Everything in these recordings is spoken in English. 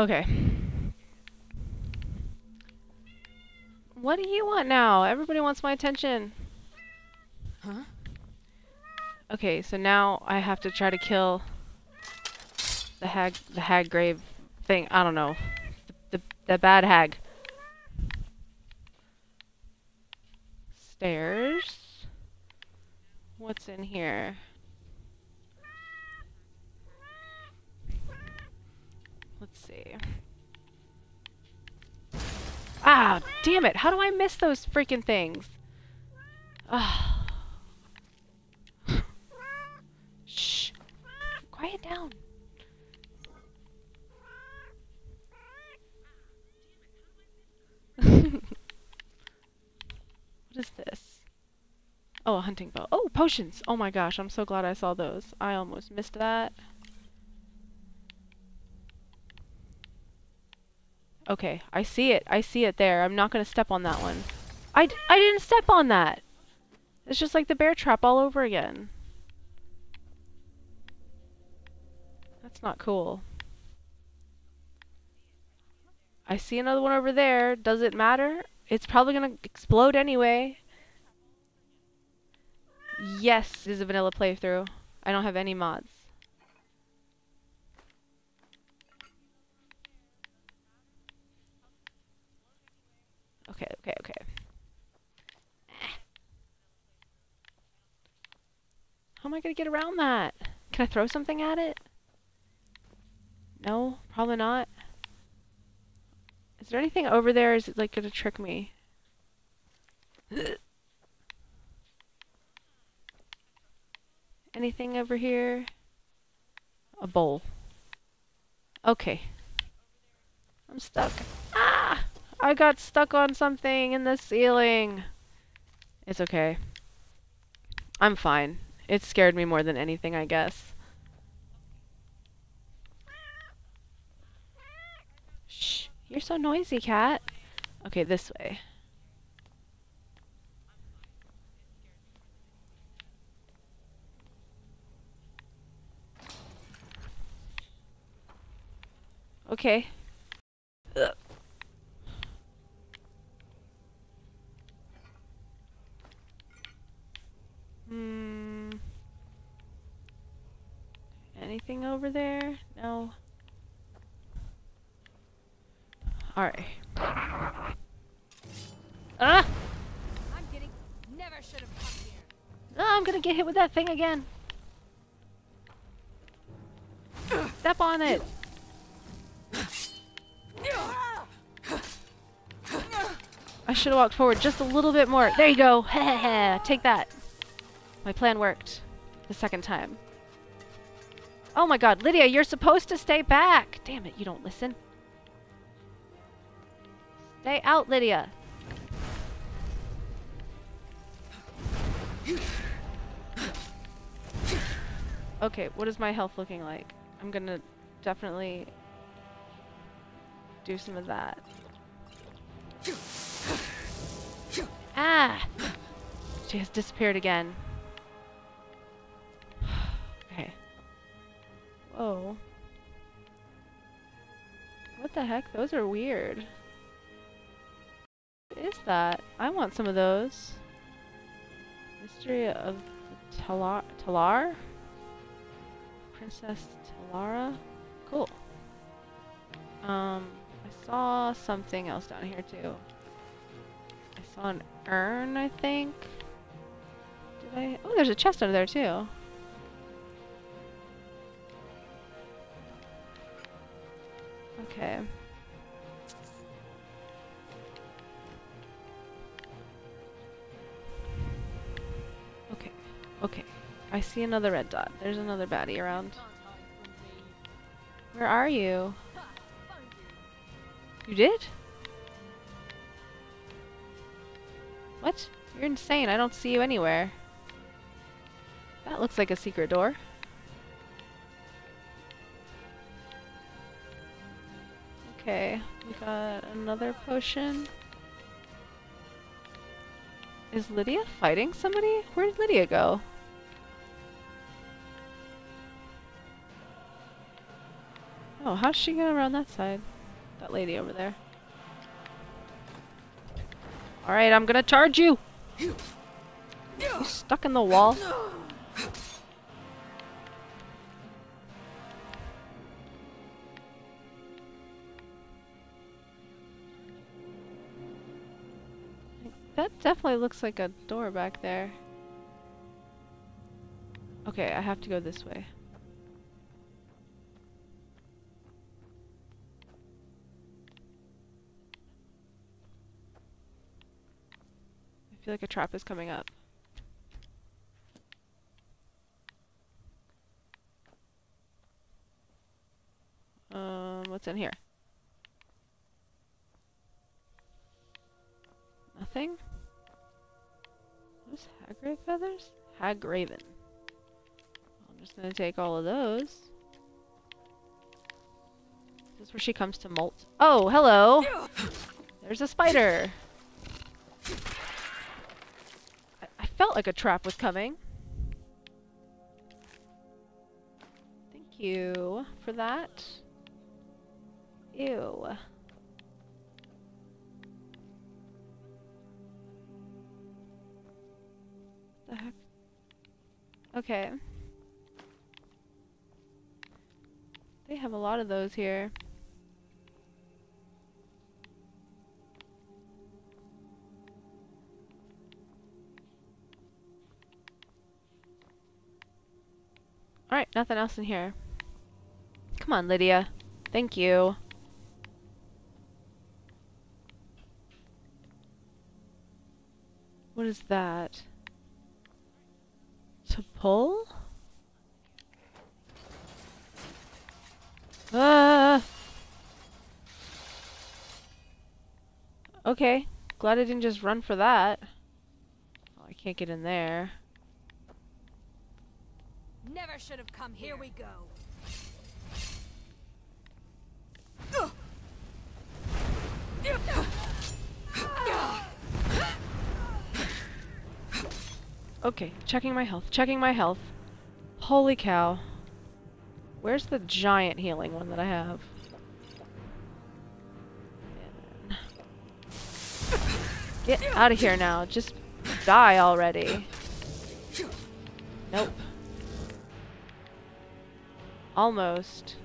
Okay. What do you want now? Everybody wants my attention. Huh? Okay, so now I have to try to kill the hag, the hag grave thing. I don't know. The, the, the bad hag. Stairs. What's in here? Let's Ah, damn it. How do I miss those freaking things? Ah. Shh. Quiet down. what is this? Oh, a hunting bow. Oh, potions! Oh my gosh, I'm so glad I saw those. I almost missed that. Okay, I see it. I see it there. I'm not going to step on that one. I d I didn't step on that! It's just like the bear trap all over again. That's not cool. I see another one over there. Does it matter? It's probably going to explode anyway. Yes, this is a vanilla playthrough. I don't have any mods. Okay, okay, okay. How am I going to get around that? Can I throw something at it? No, probably not. Is there anything over there? Is it like going to trick me? Anything over here? A bowl. Okay. I'm stuck. Ah! I got stuck on something in the ceiling. It's okay. I'm fine. It scared me more than anything, I guess. Shh. You're so noisy, cat. Okay, this way. Okay. Ugh. Hmm. Anything over there? No. Alright. Ah! I'm getting. Never should have come here. Ah, I'm gonna get hit with that thing again. Step on it. I should have walked forward just a little bit more. There you go. Take that. My plan worked. The second time. Oh my god, Lydia, you're supposed to stay back. Damn it, you don't listen. Stay out, Lydia. Okay, what is my health looking like? I'm gonna definitely do some of that. Ah! She has disappeared again. okay. Whoa. What the heck? Those are weird. What is that? I want some of those. Mystery of Talar? Talar? Princess Talara? Cool. Um, I saw something else down here too. I saw an urn, I think. Did I? Oh, there's a chest under there too. Okay. Okay. Okay. I see another red dot. There's another baddie around. Where are you. You did? What? You're insane. I don't see you anywhere. That looks like a secret door. Okay, we got another potion. Is Lydia fighting somebody? Where did Lydia go? Oh. How's she get around that side? That lady over there. Alright, I'm gonna charge you! You stuck in the wall? That definitely looks like a door back there. Okay, I have to go this way. I feel like a trap is coming up. Um, what's in here? Nothing? Those Hagrave feathers? Hagraven. I'm just gonna take all of those. This is where she comes to molt. Oh, hello! There's a spider! I, I felt like a trap was coming. Thank you for that. Ew. The heck? Okay. They have a lot of those here. Nothing else in here. Come on, Lydia. Thank you. What is that? To pull? Ah! Okay. Glad I didn't just run for that. Oh, I can't get in there. Never should have come here. we go. Okay, checking my health, checking my health. Holy cow. Where's the giant healing one that I have? Get out of here now. Just die already. Nope. Almost.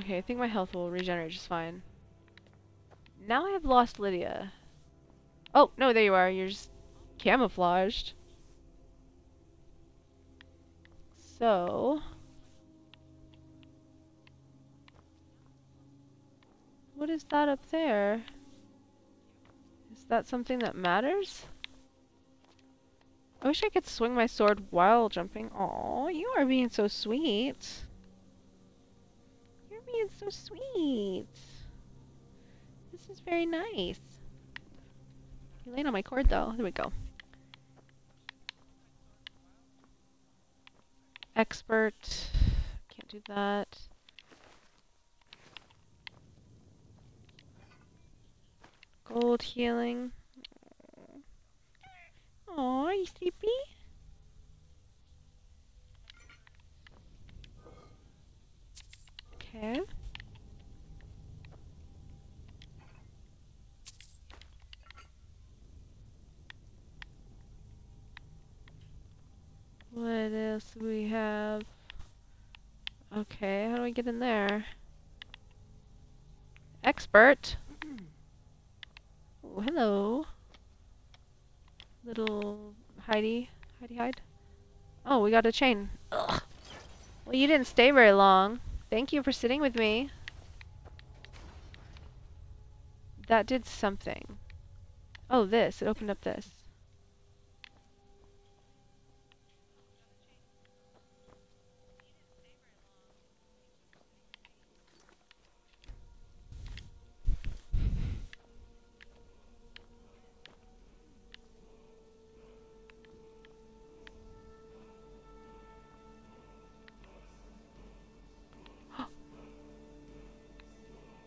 Okay, I think my health will regenerate just fine. Now I have lost Lydia. Oh, no, there you are. You're just camouflaged. So... What is that up there? Is that something that matters? I wish I could swing my sword while jumping. Oh, you are being so sweet. You're being so sweet. This is very nice. You laying on my cord though. There we go. Expert. Can't do that. Gold healing. Oh, are you sleepy? Okay. What else do we have? Okay, how do I get in there? Expert! Oh, hello. Little Heidi. Heidi hide. Oh, we got a chain. Ugh. Well, you didn't stay very long. Thank you for sitting with me. That did something. Oh, this. It opened up this.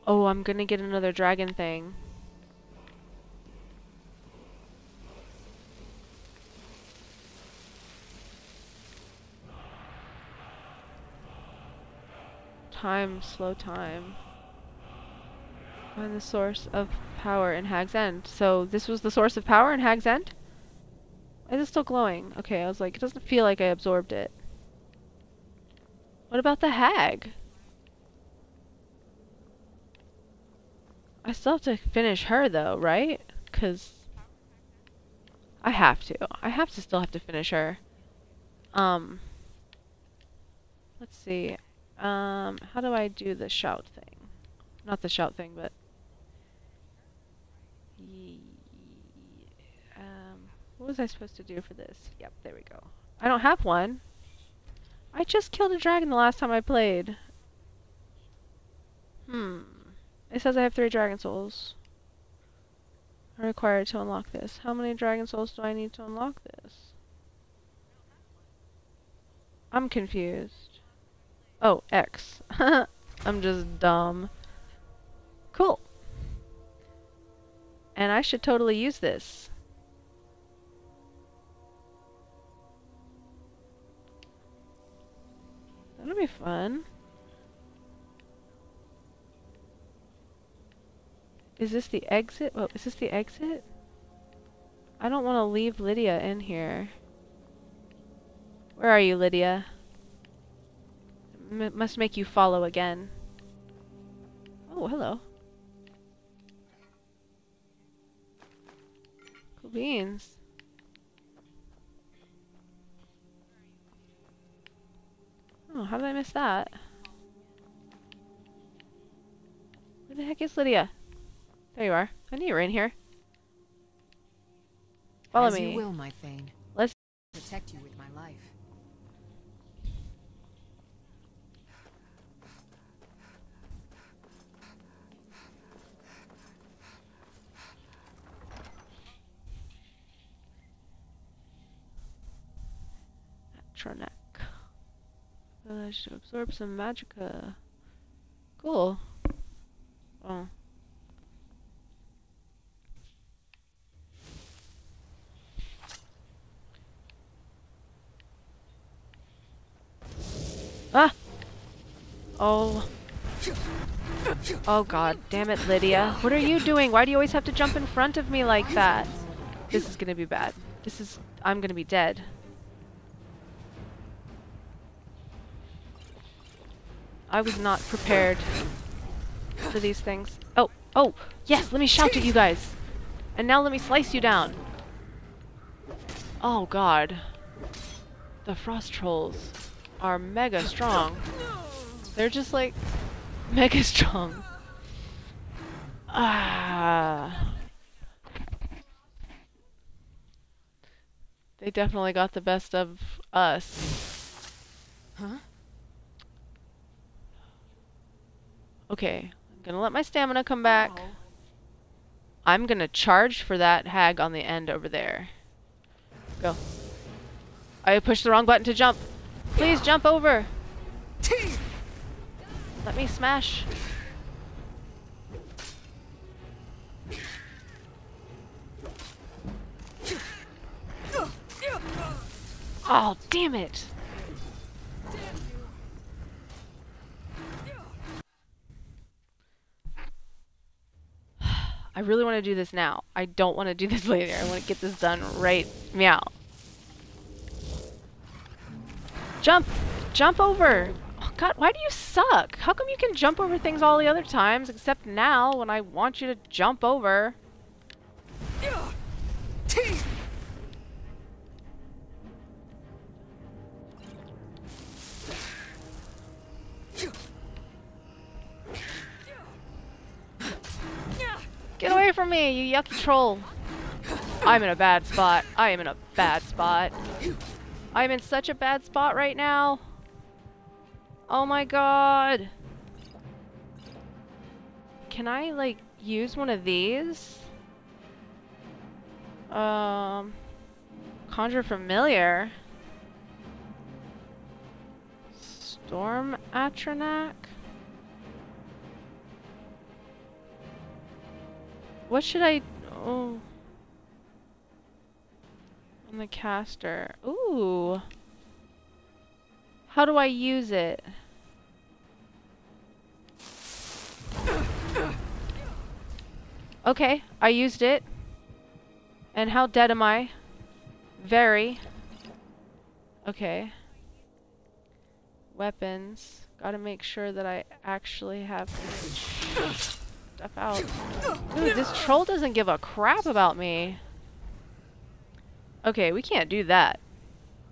Oh, I'm gonna get another dragon thing. Time, slow time. Find the source of power in Hag's End. So this was the source of power in Hag's End? Is it still glowing? Okay, I was like, it doesn't feel like I absorbed it. What about the hag? I still have to finish her though, right? Because I have to. I have to still have to finish her. Um, let's see. Um, how do I do the shout thing? Not the shout thing, but um, what was I supposed to do for this? Yep, there we go. I don't have one. I just killed a dragon the last time I played. Hmm. It says I have three dragon souls. I'm required to unlock this. How many dragon souls do I need to unlock this? I'm confused. Oh, X. I'm just dumb. Cool. And I should totally use this. That'll be fun. Is this the exit? Oh, is this the exit? I don't want to leave Lydia in here. Where are you, Lydia? M must make you follow again. Oh, hello. Cool beans. Oh, how did I miss that? Where the heck is Lydia? There you are. I knew you were in here. Follow As me. you will, my Thane. Let's- protect you with my life. Tronek. Village to absorb some magicka. Cool. Oh. Ah! Oh. Oh god, damn it, Lydia. What are you doing? Why do you always have to jump in front of me like that? This is gonna be bad. This is... I'm gonna be dead. I was not prepared for these things. Oh, oh, yes, let me shout at you guys. And now let me slice you down. Oh god. The frost trolls are mega strong. They're just like mega strong. Ah. They definitely got the best of us. Huh? Okay, I'm gonna let my stamina come back. Oh. I'm gonna charge for that hag on the end over there. Go. I pushed the wrong button to jump. Please jump over. Let me smash. Oh, damn it. I really want to do this now. I don't want to do this later. I want to get this done right meow. Jump! Jump over! Oh god, why do you suck? How come you can jump over things all the other times except now when I want you to jump over? Get away from me, you yucky troll! I'm in a bad spot. I am in a bad spot. I'm in such a bad spot right now. Oh my god. Can I, like, use one of these? Um, conjure familiar. Storm Atronach? What should I... Oh. On the caster. Ooh. How do I use it? Okay, I used it. And how dead am I? Very. Okay. Weapons. Gotta make sure that I actually have stuff out. Dude, this troll doesn't give a crap about me. Okay, we can't do that.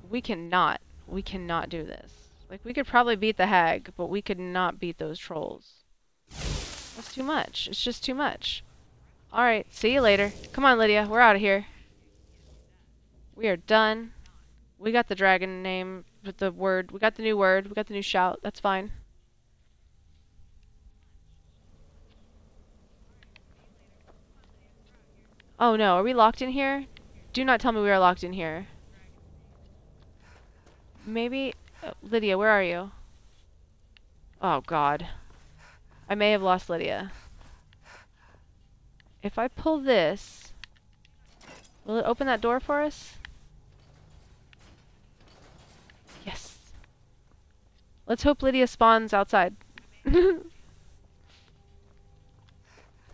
We cannot. We cannot do this. Like, we could probably beat the hag, but we could not beat those trolls. That's too much. It's just too much. Alright, see you later. Come on, Lydia. We're out of here. We are done. We got the dragon name with the word. We got the new word. We got the new shout. That's fine. Oh no, are we locked in here? Do not tell me we are locked in here. Maybe... uh, Lydia, where are you? Oh god. I may have lost Lydia. If I pull this... Will it open that door for us? Yes. Let's hope Lydia spawns outside.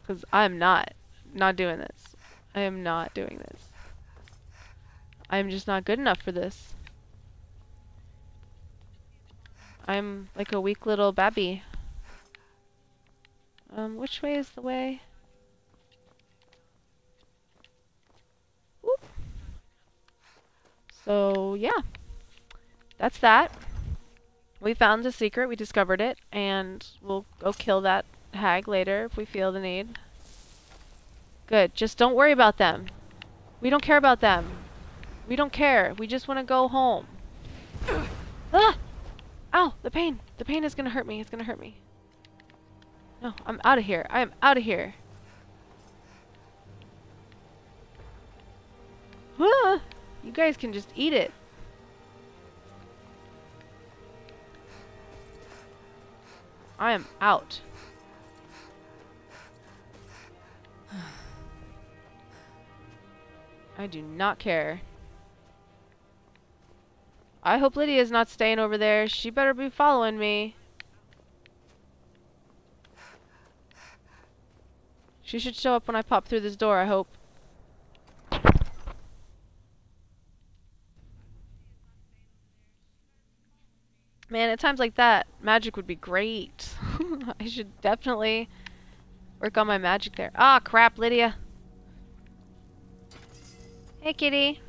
Because I'm not. Not doing this. I am not doing this. I'm just not good enough for this. I'm like a weak little babby. Um, which way is the way? Oop. So, yeah. That's that. We found the secret, we discovered it, and we'll go kill that hag later if we feel the need. Good. Just don't worry about them. We don't care about them. We don't care. We just want to go home. ah! Ow! The pain! The pain is gonna hurt me. It's gonna hurt me. No, I'm out of here. I am out of here. Ah! You guys can just eat it. I am out. I do not care. I hope Lydia's not staying over there. She better be following me. She should show up when I pop through this door, I hope. Man, at times like that, magic would be great. I should definitely work on my magic there. Ah, crap, Lydia. Hey, kitty.